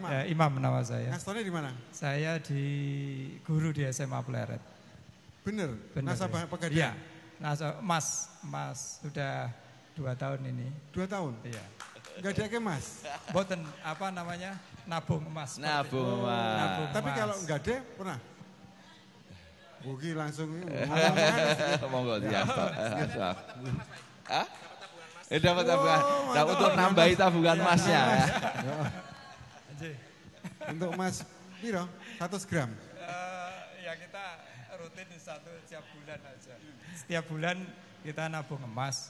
Imam. Ya, Imam nama saya. Ngastonnya di mana? Saya di guru di SMA Pleret. Bener. Benar, Nasabah ya. Pegadaian. Iya. Nasabah Mas, Mas sudah dua tahun ini. Dua tahun. Iya. Enggak ada ke Mas. Boten apa namanya nabung emas. Nabung emas. Nabung Tapi emas. kalau enggak ada pernah? Buki langsung Eh. Monggo Ya. Hah? Eh dapat tabungan. Nah, untuk nambahi tabungan emasnya Anjir. untuk Mas Piro? 100 gram. Eh, ya kita rutin satu setiap bulan aja. Setiap bulan kita nabung emas.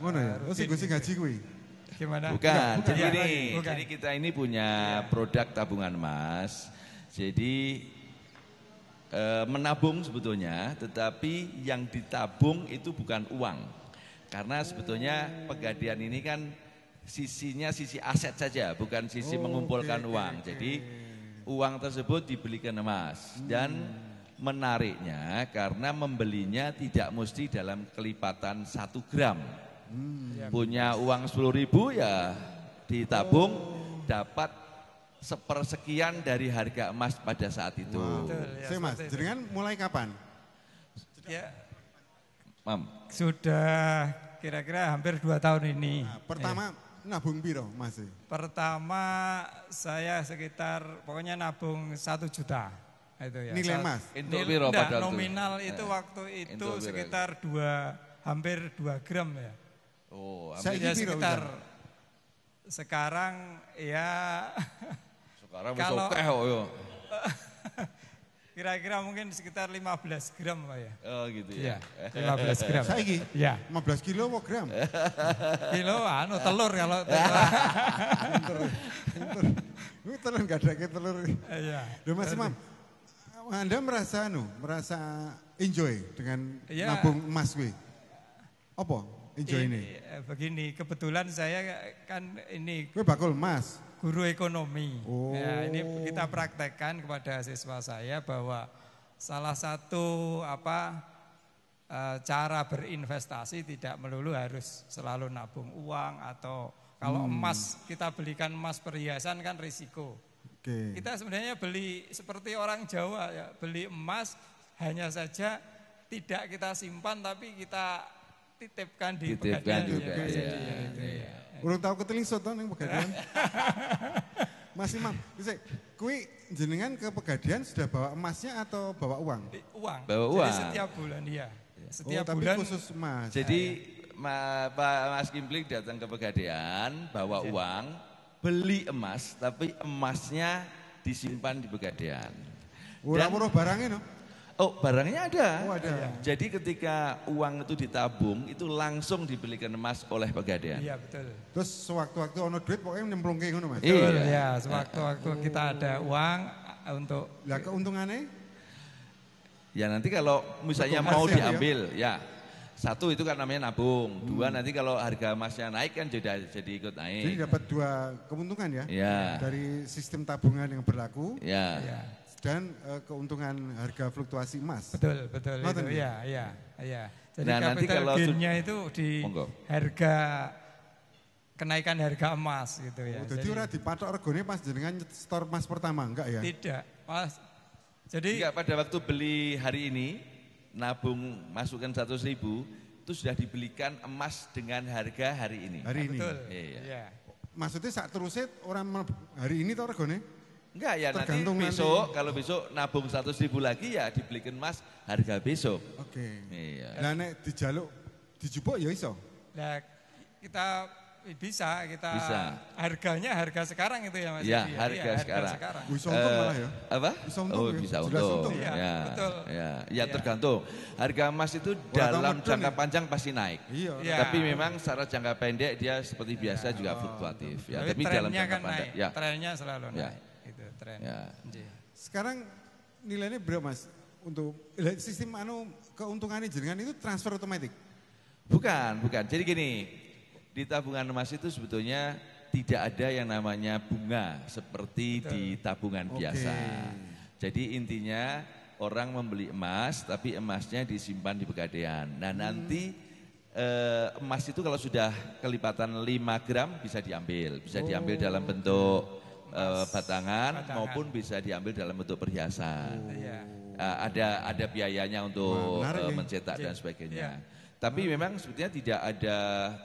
Ngono ya. Sing gitu. gaji kuwi. Gimana? Bukan, Bukan. jadi ini, bukan. jadi kita ini punya produk tabungan emas. Jadi eh, menabung sebetulnya, tetapi yang ditabung itu bukan uang. Karena sebetulnya pegadaian ini kan sisinya sisi aset saja, bukan sisi Oh, mengumpulkan oke, uang. oke, Jadi uang tersebut dibelikan emas. Dan menariknya karena membelinya tidak mesti dalam kelipatan satu gram. Iya, Punya uang 10 ribu ya ditabung dapat sepersekian dari harga emas pada saat itu. Betul, ya, Saya Mas, jenengan mulai kapan? Ya, Mam, sudah kira-kira hampir dua tahun ini. Nah, pertama nabung piro Mas? Pertama saya sekitar pokoknya nabung satu juta. Itu ya. Nilai emas? Untuk Nil- piro enggak, pada waktu? nominal itu Eh, waktu itu sekitar dua hampir dua gram ya. oh, Saya ambil Ya Ini piro sekitar sekarang ya sekarang kalau- yo. kira-kira mungkin sekitar 15 gram Pak ya. Oh gitu Iya, ya. 15 gram. Saiki Ya, 15 kilo apa gram? kilo anu telur kalau Pinter. Pinter. Ini telur enggak ada telur. Iya. Loh Mas Imam, Anda merasa anu, merasa enjoy dengan Iya. nabung emas kuwi? Apa enjoy ini? eh, begini, kebetulan saya kan ini Kuwi bakul emas. Guru ekonomi. Oh. Ya, ini kita praktekkan kepada siswa saya bahwa salah satu apa eh, cara berinvestasi tidak melulu harus selalu nabung uang atau kalau Hmm. emas kita belikan emas perhiasan kan risiko. Oke. Kita sebenarnya beli seperti orang Jawa ya, beli emas hanya saja tidak kita simpan tapi kita titipkan di Titipkan pegadaian, juga, ya. iya. Ya, itu, ya. Urung tahu ketelingsut to ning pegadaian. Mas Imam, bisa kuwi jenengan ke pegadaian sudah bawa emasnya atau bawa uang? Uang. Bawa Jadi uang. setiap bulan iya. Setiap oh, tapi bulan khusus emas. Jadi Ma, Pak Mas Kimpling datang ke pegadaian bawa uang, beli emas, tapi emasnya disimpan di pegadaian. Ora Dan- weruh barangnya no? Oh barangnya ada. Oh, ada. Jadi ketika uang itu ditabung itu langsung dibelikan emas oleh pegadaian. Iya betul. Terus sewaktu-waktu ono duit pokoknya nyemplung kayak ngono Mas. Iya. Betul ya, sewaktu-waktu kita ada uang eh, untuk Lah keuntungannya Ya nanti kalau misalnya Betul, mau ya, diambil, ya satu itu kan namanya nabung. Dua nanti kalau harga emasnya naik kan jadi jadi ikut naik. jadi dapat dua keuntungan ya? Ya. Dari sistem tabungan yang berlaku Ya. ya, dan eh, keuntungan harga fluktuasi emas. betul betul itu ya? ya, ya. Jadi Nah, nanti capital kalau gain-nya itu di Monggo. harga kenaikan harga emas gitu ya. Oh, jadi ora dipatok regone pas jenengan store emas pertama enggak ya? tidak, Mas. Jadi Enggak pada waktu beli hari ini nabung masukkan 100 ribu itu sudah dibelikan emas dengan harga hari ini. Hari ini. betul. Iya. Iya. Maksudnya saat terusnya orang hari ini toh regone? Enggak ya nanti Tergantung nanti. besok kalau besok nabung 100 ribu lagi ya dibelikan emas harga besok. Oke. Iya. Lah nek dijaluk dijupuk ya iso. Nah, kita bisa kita Bisa. harganya harga sekarang itu ya Mas. Ya, Yudi? harga Iya, sekarang. Wis untung Eh, malah ya. Apa? Bisa untung oh, ya. bisa Jelas untung. untung. Iya, ya, betul. Ya, ya Iya. tergantung. Harga emas itu tahu dalam jangka ya? panjang pasti naik. Iya. Iya. Tapi memang secara jangka pendek dia seperti biasa juga fluktuatif. Ya, Tapi, tapi dalam jangka kan panjang. naik, Ya. trennya selalu Ya. naik. Itu tren. Ya. Sekarang nilainya berapa Mas? Untuk sistem anu keuntungannya jenengan itu transfer otomatis. Bukan, bukan. Jadi gini, di tabungan emas itu sebetulnya tidak ada yang namanya bunga seperti di tabungan Oke. biasa. Jadi intinya orang membeli emas tapi emasnya disimpan di pegadaian. Nah nanti eh, emas itu kalau sudah kelipatan 5 gram bisa diambil. Bisa diambil dalam bentuk eh, batangan, Batangan. maupun bisa diambil dalam bentuk perhiasan. Iya. Eh, ada ada biayanya untuk menarik ya. mencetak dan Iya. sebagainya. Tapi memang sebetulnya tidak ada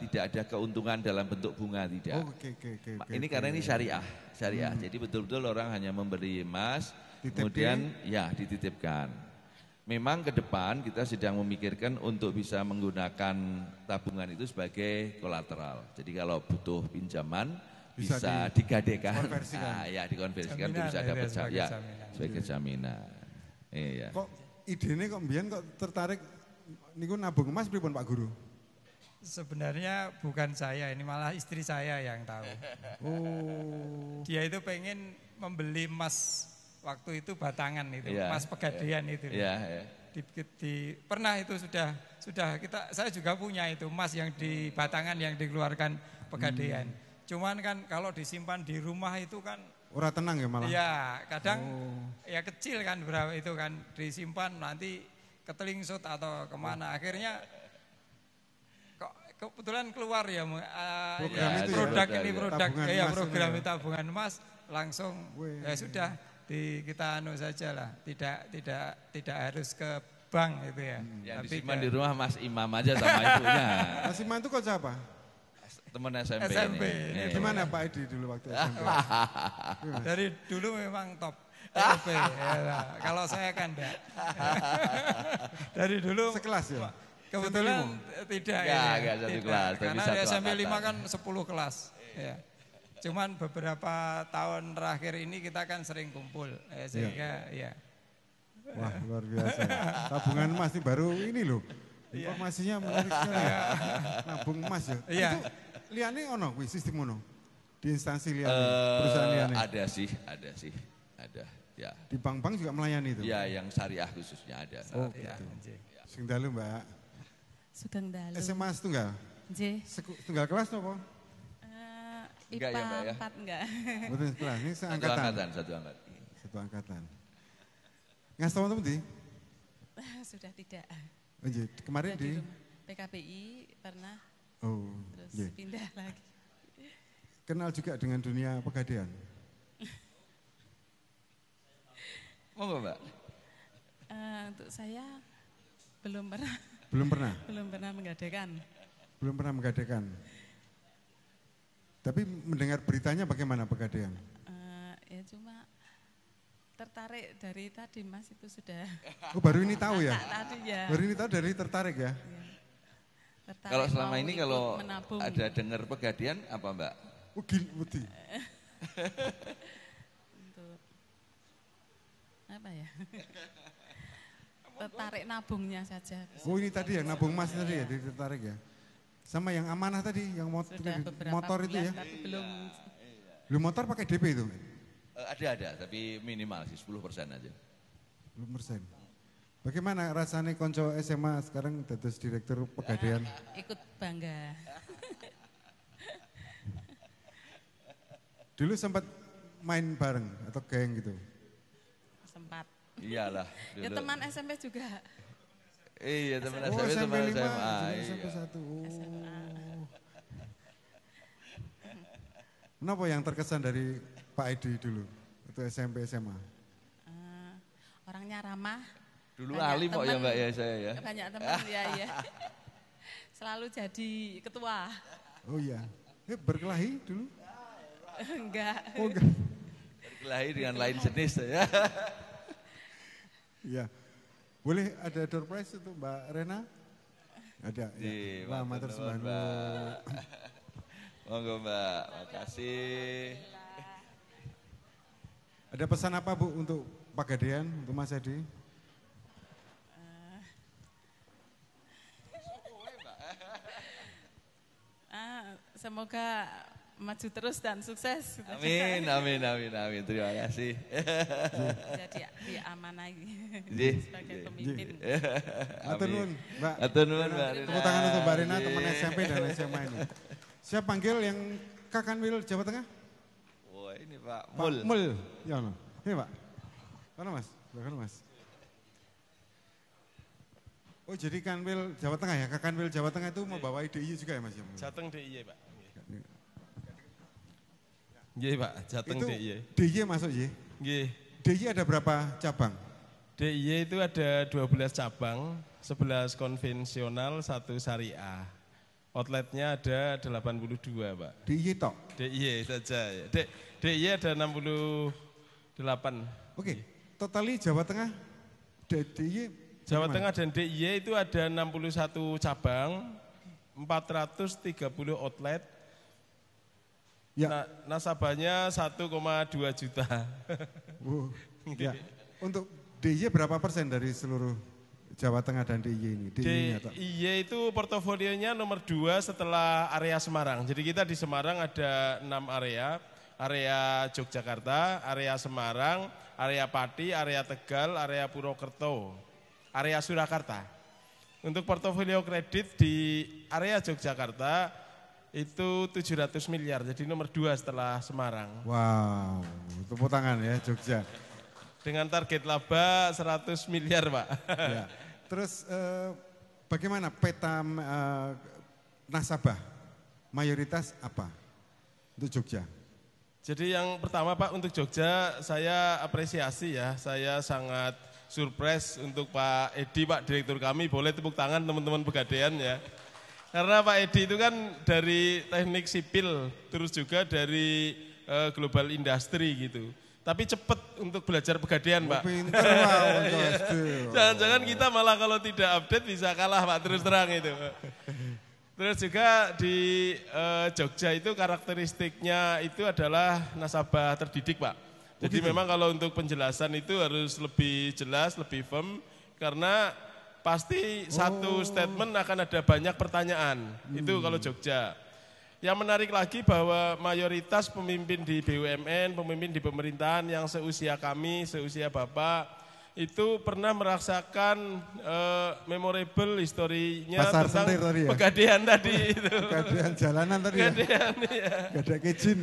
tidak ada keuntungan dalam bentuk bunga tidak. Oh, oke oke oke. oke, ini oke. karena ini syariah, syariah. Jadi betul-betul orang hanya memberi emas, Titip kemudian ya dititipkan. Memang ke depan kita sedang memikirkan untuk bisa menggunakan tabungan itu sebagai kolateral. Jadi kalau butuh pinjaman Bisa bisa, digadekan, konversikan. Ah, ya dikonversikan itu bisa ya, dapat sebagai ya, jaminan. sebagai jaminan. Iya. Kok idenya kok mbiyen kok tertarik niku nabung emas pripun Pak Guru? Sebenarnya bukan saya, ini malah istri saya yang tahu. Oh. Dia itu pengen membeli emas waktu itu batangan itu, Iya, emas pegadaian itu. Iya, ya. Di, di- pernah itu sudah sudah kita saya juga punya itu emas yang di batangan yang dikeluarkan pegadaian. Hmm. Cuman kan kalau disimpan di rumah itu kan Ora tenang ya malah. ya kadang Oh. ya kecil kan berapa itu kan disimpan nanti ketelingsut atau ke mana akhirnya kok kebetulan keluar ya Program ya, itu ya? produk Produk ini ya. produk Tabungan ya program ya? tabungan emas langsung Wih. ya sudah di kita anu saja lah tidak tidak tidak harus ke bank itu ya Yang tapi disimpan ke di rumah Mas Imam aja sama ibunya. Mas Iman itu kok siapa? Teman SMP, SMP. ini. Iya. Gimana Pak Edi dulu waktu SMP? dari dulu memang top top ya, kalau saya kan enggak dari dulu Sekelas ya? Kebetulan tidak Ya, ini enggak satu tidak. kelas, tapi Karena satu di SMP 5 angkatan. kan 10 kelas. Ya. Cuman beberapa tahun terakhir ini kita kan sering kumpul. Eh, sehingga ya. Wah luar biasa. Tabungan emas ini baru ini loh. Informasinya menarik sekali. Nabung emas ya. Iya. Liane ono kuwi sistem ono. Di instansi liane, Eh, perusahaan liane. ada sih, ada sih, ada. Ya, Di bank-bank juga melayani itu. ya yang syariah khususnya ada. Oh, ya, gitu. Sing dalu, Mbak. Sugeng dalu. SMA setunggal. Nggih. Seku- Setunggal kelas nopo? Eh, Enggak ya, IPA Mbak, ya? 4 enggak. Betul kelas. Ini Satu seangkatan. angkatan, satu angkatan. Satu angkatan. Ngas teman-teman di? Sudah tidak. Oh, iya. Kemarin Sudah di? rumah. PKBI pernah Oh, terus iya. pindah lagi. Kenal juga dengan dunia pegadaian. Monggo Mbak. Eh, untuk saya belum pernah Belum pernah? belum pernah menggadaikan. Belum pernah menggadaikan. Tapi mendengar beritanya bagaimana pegadaian? Eh, ya cuma tertarik dari tadi Mas itu sudah Oh baru ini tahu ya? Tadi ya. Baru ini tahu dari tertarik ya? Tertarik Kalau selama ini kalau menabung. ada dengar pegadian apa Mbak? Oh gini, wedi. untuk apa ya? tertarik nabungnya saja. Oh ini tadi ya nabung emas tadi ya, tertarik ya? Sama yang amanah tadi, yang mot Sudah motor itu ya? tapi belum Lu motor pakai DP itu? Eh, ada ada, tapi minimal sih 10 persen aja. Belum persen. Bagaimana rasanya konco SMA sekarang dados direktur pegadaian? ikut bangga. Dulu sempat main bareng atau geng gitu? Sempat. Iyalah. Ya teman SMP juga. Iya teman Oh SMP, SMP teman 5, SMA. SMP iya. 1. Oh. Kenapa yang terkesan dari Pak Edi dulu? Itu SMP SMA? Eh, orangnya ramah. Dulu Banyak alim kok ya. Mbak ya saya ya. Banyak teman ya ya. Selalu jadi ketua. Oh iya. Eh, berkelahi dulu? Enggak. Oh enggak. Berkelahi dengan lain jenis ya. Iya. Boleh ada door prize untuk Mbak Rena? Ada. Di, Ya. Wah, matur matur nuwun, sembah Mbak. Monggo Mbak, makasih. Ada pesan apa Bu untuk Pak Gadean, untuk Mas Edi? Semoga maju terus dan sukses. Amin, amin, amin, amin. Terima kasih. Jadi diamanai Nggih. sebagai pemimpin. Nuwun, Mbak. Nuwun Mbak Rina. Tepuk tangan untuk Mbak Nggih. teman SMP dan SMA ini. Siap panggil yang Kakanwil Jawa Tengah? Wah, ini Pak Pak Mul. Mul. Ya, no. Ini Pak. Mana Mas? Belakang Mas. Oh jadi Kanwil Jawa Tengah ya? Kakanwil Jawa Tengah itu membawa IDI juga ya Mas? ya? Jateng DIY Pak. Nggih, Pak, Jateng itu DIY. DIY masuk ya? Nggih. DIY ada berapa cabang? DIY itu ada 12 cabang, 11 konvensional, satu syariah. Outletnya ada 82, Pak. DIY tok. DIY saja. ya. D- DIY ada 68. Oke, totali Jawa Tengah DIY Jawa? Tengah dan DIY itu ada 61 cabang, 430 outlet. Ya. Na- nasabahnya 1,2 juta. Wow. Ya. Untuk DIY berapa persen dari seluruh Jawa Tengah dan DIY ini? Tok. DIY itu portofolionya nomor dua setelah area Semarang. Jadi kita di Semarang ada enam area. Area Yogyakarta, area Semarang, area Pati, area Tegal, area Purwokerto, area Surakarta. Untuk portofolio kredit di area Yogyakarta itu 700 miliar, jadi nomor dua setelah Semarang. Wow, tepuk tangan ya Jogja. Dengan target laba 100 miliar Pak. ya. Terus eh, bagaimana peta eh, nasabah? Mayoritas apa untuk Jogja? Jadi yang pertama Pak untuk Jogja saya apresiasi ya, saya sangat surprise untuk Pak Edi Pak Direktur kami, boleh tepuk tangan teman-teman pegadaian ya. Karena Pak Edi itu kan dari teknik sipil, terus juga dari eh, global industri gitu. Tapi cepat untuk belajar pegadaian Pak. Pinter wow, untuk SD. Jangan-jangan kita malah kalau tidak update bisa kalah Pak, terus terang itu. Terus juga di eh, Jogja itu karakteristiknya itu adalah nasabah terdidik Pak. Jadi memang kalau untuk penjelasan itu harus lebih jelas, lebih firm karena pasti satu statement akan ada banyak pertanyaan. Itu kalau Jogja. Yang menarik lagi bahwa mayoritas pemimpin di BUMN, pemimpin di pemerintahan yang seusia kami, seusia Bapak itu pernah merasakan eh, memorable historinya Pasar tentang Sentir tadi ya? pegadaian tadi itu. Keadaan jalanan tadi ya. Pegadaian, iya. Gak ada kejin.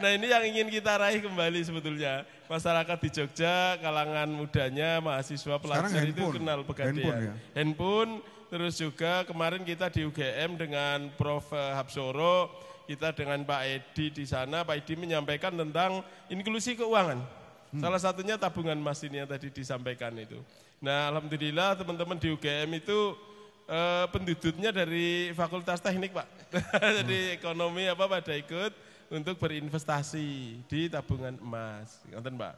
Nah ini yang ingin kita raih kembali sebetulnya. Masyarakat di Jogja, kalangan mudanya, mahasiswa, pelajar itu kenal pegadaian. Handphone ya? Handphone, terus juga kemarin kita di UGM dengan Prof. eh, Hapsoro, kita dengan Pak Edi di sana, Pak Edi menyampaikan tentang inklusi keuangan. Salah satunya tabungan emas ini yang tadi disampaikan itu. Nah Alhamdulillah teman-teman di UGM itu eh, penduduknya dari Fakultas Teknik Pak. Jadi ekonomi apa pada ikut untuk berinvestasi di tabungan emas. Ngerti Pak?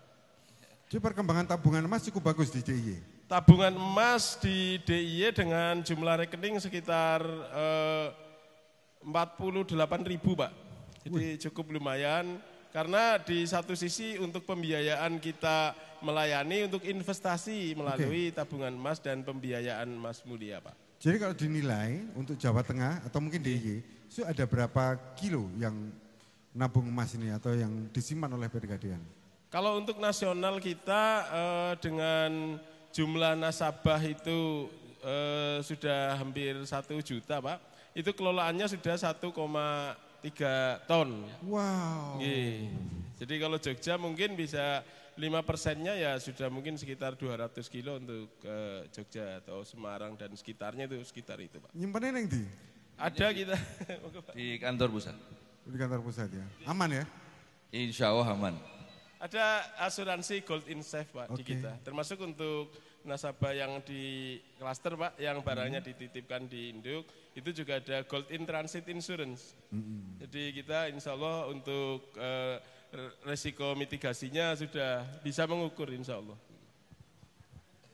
Jadi perkembangan tabungan emas cukup bagus di DIY. Tabungan emas di DIY dengan jumlah rekening sekitar eh, 48 ribu Pak. Jadi cukup lumayan karena di satu sisi untuk pembiayaan kita melayani untuk investasi melalui tabungan emas dan pembiayaan emas mulia Pak. Jadi kalau dinilai untuk Jawa Tengah atau mungkin DIY, itu ada berapa kilo yang nabung emas ini atau yang disimpan oleh Pegadaian? Kalau untuk nasional kita eh, dengan jumlah nasabah itu eh, sudah hampir satu juta Pak, itu kelolaannya sudah 1,3 ton. Wow. Nggih. Jadi kalau Jogja mungkin bisa 5 persennya ya sudah mungkin sekitar 200 kilo untuk eh, Jogja atau Semarang dan sekitarnya itu sekitar itu Pak. Nyimpannya neng di? Ada kita. Di kantor pusat. Di kantor pusat ya. Aman ya? Insya Allah aman. Ada asuransi Gold in Safe Pak di Oke. kita. Termasuk untuk nasabah yang di klaster Pak, yang barangnya dititipkan di induk, itu juga ada Gold in Transit Insurance. Jadi kita insya Allah untuk eh, re- resiko mitigasinya sudah bisa mengukur insya Allah.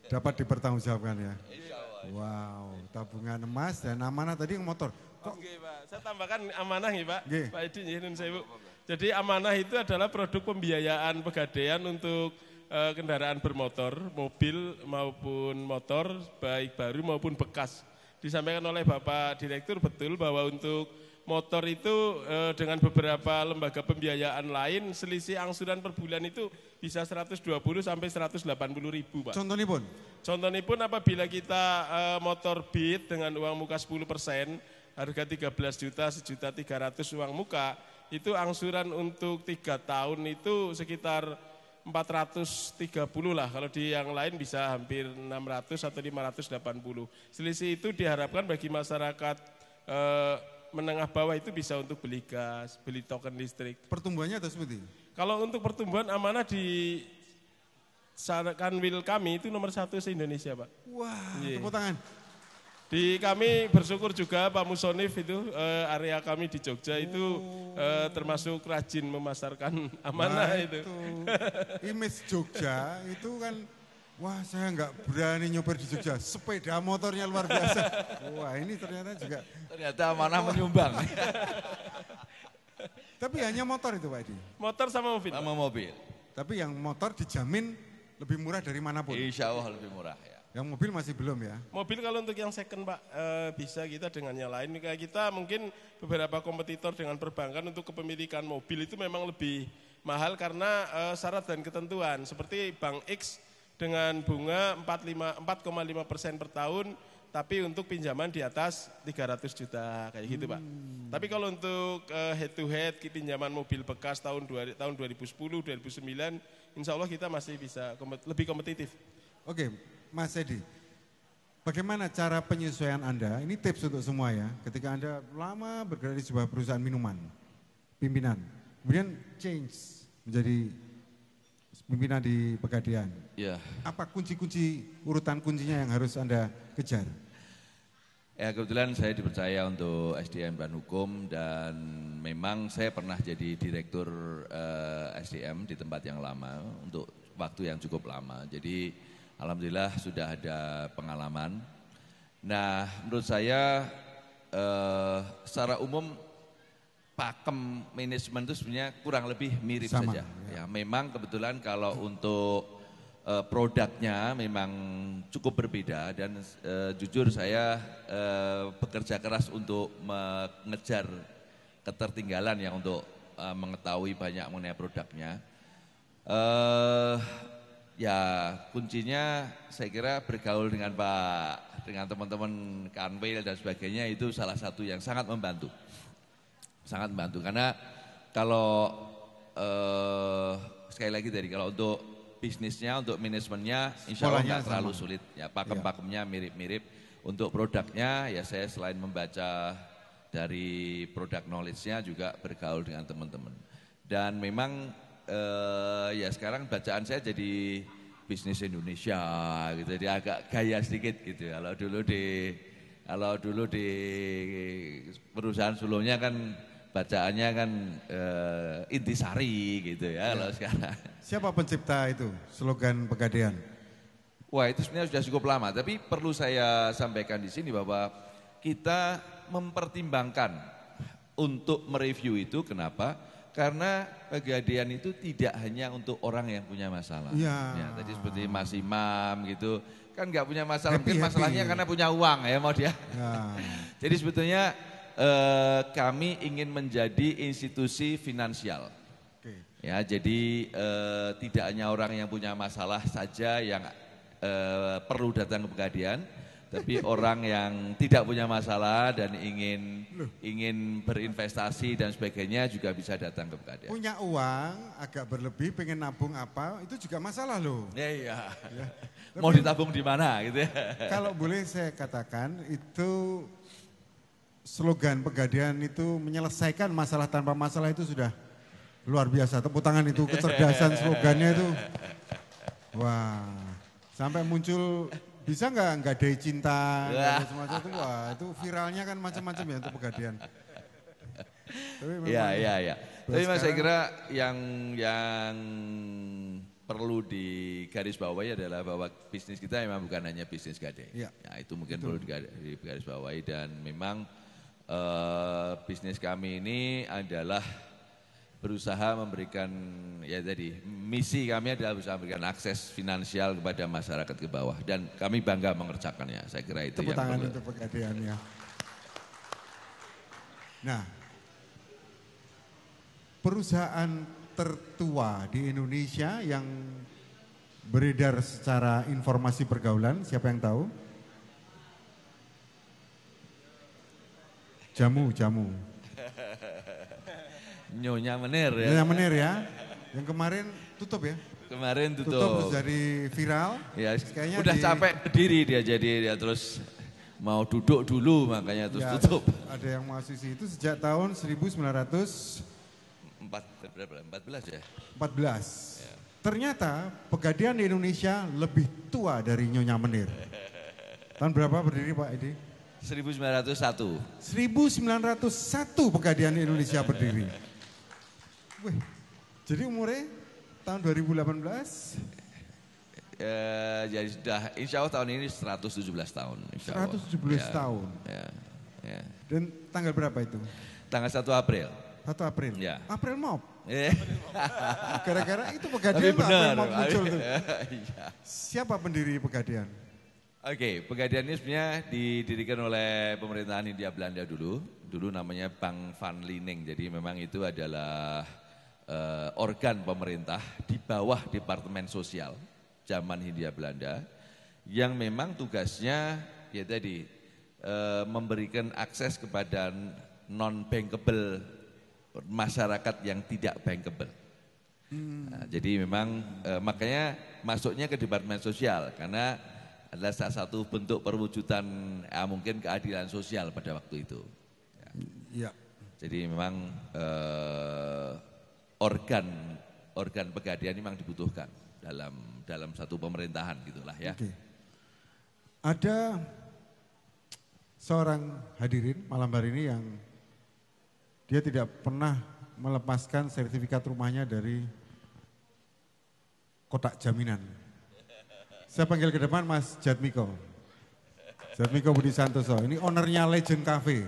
Dapat dipertanggungjawabkan ya? Wow, tabungan emas dan amanah tadi yang motor. Kok Oke Pak, saya tambahkan amanah ya Pak. Nggih. Pak Edi nun sewu. Jadi amanah itu adalah produk pembiayaan pegadaian untuk eh, kendaraan bermotor, mobil maupun motor, baik baru maupun bekas. Disampaikan oleh Bapak Direktur betul bahwa untuk motor itu eh, dengan beberapa lembaga pembiayaan lain selisih angsuran per bulan itu bisa 120 sampai 180 ribu Pak. contohnya pun? Contohnya pun apabila kita eh, motor Beat dengan uang muka 10 persen, harga 13 juta, sejuta 300 uang muka, itu angsuran untuk tiga tahun itu sekitar 430 lah, kalau di yang lain bisa hampir 600 atau 580. Selisih itu diharapkan bagi masyarakat eh, menengah bawah itu bisa untuk beli gas, beli token listrik. Pertumbuhannya atau seperti? Kalau untuk pertumbuhan amanah di Kanwil kami itu nomor satu se-Indonesia Pak. Wah, Iya. tepuk tangan. Di kami bersyukur juga Pak Musonif itu eh, area kami di Jogja itu eh, termasuk rajin memasarkan amanah Nah, itu. Image Jogja itu kan, wah saya nggak berani nyobar di Jogja. Sepeda motornya luar biasa. Wah ini ternyata juga, Ternyata amanah menyumbang tapi hanya motor itu Pak Edi. Motor sama mobil. Sama mobil. Tapi yang motor dijamin lebih murah dari mana pun. Insya Allah lebih murah ya. Yang mobil masih belum ya. Mobil kalau untuk yang second Pak eh, bisa kita dengan yang lain. Kayak kita mungkin beberapa kompetitor dengan perbankan untuk kepemilikan mobil itu memang lebih mahal karena eh, syarat dan ketentuan. Seperti Bank X dengan bunga 45 4,5 persen per tahun, tapi untuk pinjaman di atas 300 juta kayak gitu Pak. Tapi kalau untuk eh, head to head pinjaman mobil bekas tahun dua, tahun 2010, 2009, insya Allah kita masih bisa kompet- lebih kompetitif. Oke, Mas Edi. Bagaimana cara penyesuaian Anda? Ini tips untuk semua ya. Ketika Anda lama bergerak di sebuah perusahaan minuman, pimpinan, kemudian change menjadi pimpinan di Pegadaian. Ya, Apa kunci-kunci urutan kuncinya yang harus Anda kejar? ya kebetulan saya dipercaya untuk SDM dan hukum dan memang saya pernah jadi direktur eh, SDM di tempat yang lama untuk waktu yang cukup lama. Jadi alhamdulillah sudah ada pengalaman. Nah, menurut saya eh, secara umum pakem manajemen itu sebenarnya kurang lebih mirip Sama, saja. Ya, memang kebetulan kalau untuk eh, produknya memang cukup berbeda dan eh, jujur saya eh, bekerja keras untuk mengejar ketertinggalan yang untuk eh, mengetahui banyak mengenai produknya. Eh ya kuncinya saya kira bergaul dengan Pak dengan teman-teman Kanwil dan sebagainya itu salah satu yang sangat membantu. Sangat membantu. Karena kalau eh, sekali lagi tadi kalau untuk bisnisnya untuk manajemennya insya Allah nggak terlalu sama. sulit. Ya pakem-pakemnya mirip-mirip. Untuk produknya ya saya selain membaca dari produk knowledge-nya juga bergaul dengan teman-teman. Dan memang eh, ya sekarang bacaan saya jadi bisnis Indonesia gitu jadi agak gaya sedikit gitu kalau dulu di kalau dulu di perusahaan sebelumnya kan bacaannya kan eh, intisari gitu ya kalau sekarang. Siapa pencipta itu slogan Pegadaian? Wah itu sebenarnya sudah cukup lama, tapi perlu saya sampaikan di sini bahwa kita mempertimbangkan untuk mereview itu kenapa? Karena pegadaian itu tidak hanya untuk orang yang punya masalah. Iya. Ya, tadi seperti Mas Imam gitu, kan nggak punya masalah, Happy, mungkin happy. masalahnya karena punya uang ya mau dia. Ya. Jadi sebetulnya eh, kami ingin menjadi institusi finansial. Ya, jadi eh, tidak hanya orang yang punya masalah saja yang eh, perlu datang ke Pegadian, tapi orang yang tidak punya masalah dan ingin ingin berinvestasi dan sebagainya juga bisa datang ke Pegadian. Punya uang agak berlebih, pengen nabung apa, itu juga masalah loh. Ya, iya. Mau ditabung di mana gitu ya. Kalau boleh saya katakan itu slogan Pegadaian itu menyelesaikan masalah tanpa masalah itu sudah luar biasa. Tepuk tangan itu kecerdasan slogannya itu. Wah, sampai muncul bisa nggak nggak ada cinta ada semacam itu wah itu viralnya kan macam-macam ya untuk Pegadaian. Tapi memang Iya, iya, iya. Tapi mas saya kira yang yang perlu digarisbawahi adalah bahwa bisnis kita memang bukan hanya bisnis gade. Iya. Ya, itu mungkin perlu diga- digarisbawahi dan memang eh, bisnis kami ini adalah berusaha memberikan ya tadi misi kami adalah berusaha memberikan akses finansial kepada masyarakat ke bawah dan kami bangga mengerjakannya. Saya kira itu Tepuk yang tangan perlu. untuk Pegadaian ya. Nah, perusahaan tertua di Indonesia yang beredar secara informasi pergaulan, siapa yang tahu? Jamu, jamu. Nyonya Menir ya. Yang menir ya. Yang kemarin tutup ya. Kemarin Tutup, tutup. terus jadi viral. Ya, Kayaknya udah di- capek berdiri dia jadi dia terus mau duduk dulu makanya terus Ya, tutup. Ada yang mahasiswi itu sejak tahun 1914. Empat, berapa? 14 ya? Ternyata Pegadian di Indonesia lebih tua dari Nyonya Menir. Tahun berapa berdiri Pak Edi? 1901. 1901 Pegadian di Indonesia berdiri. Wih, jadi umurnya tahun 2018 Eh, jadi sudah insya Allah tahun ini 117 tahun. Insya Allah. 117 Ya, tahun. Ya, ya. dan tanggal berapa itu? Tanggal 1 April. 1 April. Ya. April Mop. Eh, Gara-gara itu Tapi Pegadian Pak, April benar. Mop muncul tuh. Iya. Siapa pendiri Pegadian? Oke, Pegadian ini sebenarnya didirikan oleh pemerintahan Hindia Belanda dulu. Dulu namanya Bank Van Liening. Jadi memang itu adalah eh, organ pemerintah di bawah Departemen Sosial zaman Hindia Belanda yang memang tugasnya ya tadi eh, memberikan akses kepada non bankable masyarakat yang tidak bankable. Nah, jadi memang eh, makanya masuknya ke departemen sosial karena adalah salah satu bentuk perwujudan ya, mungkin keadilan sosial pada waktu itu. Ya. Iya. Jadi memang eh, organ organ pegadian ini memang dibutuhkan dalam dalam satu pemerintahan gitulah ya. Oke. Ada seorang hadirin malam hari ini yang dia tidak pernah melepaskan sertifikat rumahnya dari kotak jaminan. Saya panggil ke depan Mas Jatmiko. Jatmiko Budi Santoso. Ini ownernya Legend Cafe.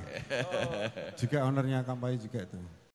Juga ownernya Kampai juga itu.